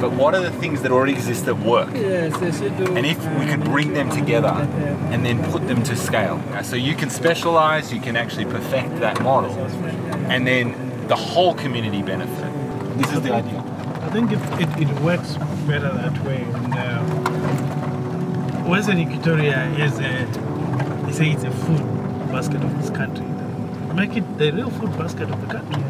but what are the things that already exist that work? Yes, yes, you do. And if we could bring them together and then put them to scale. So you can specialize, you can actually perfect that model, and then the whole community benefit. This is the idea. I think it, it, it works better that way. And, uh, Western Equatoria is a, they say it's a food basket of this country. Make it the real food basket of the country.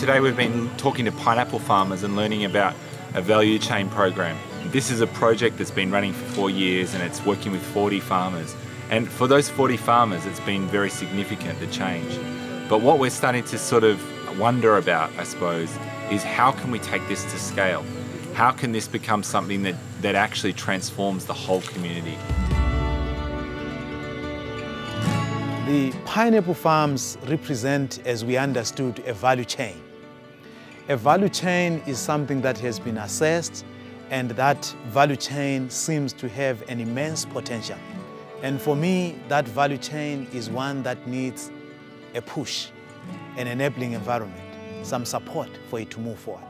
Today we've been talking to pineapple farmers and learning about a value chain program. This is a project that's been running for four years and it's working with 40 farmers. And for those 40 farmers, it's been very significant, the change. But what we're starting to sort of wonder about, I suppose, is how can we take this to scale? How can this become something that, that actually transforms the whole community? The pineapple farms represent, as we understood, a value chain. A value chain is something that has been assessed and that value chain seems to have an immense potential. And for me, that value chain is one that needs a push, an enabling environment, some support for it to move forward.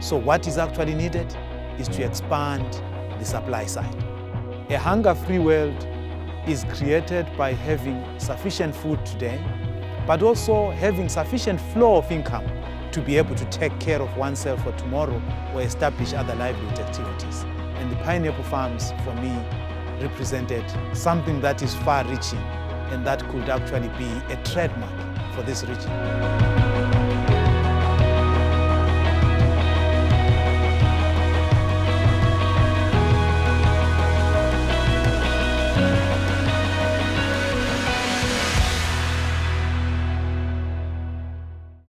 So what is actually needed is to expand the supply side. A hunger-free world is created by having sufficient food today, but also having sufficient flow of income to be able to take care of oneself for tomorrow or establish other livelihood activities. And the pineapple farms, for me, represented something that is far-reaching and that could actually be a trademark for this region.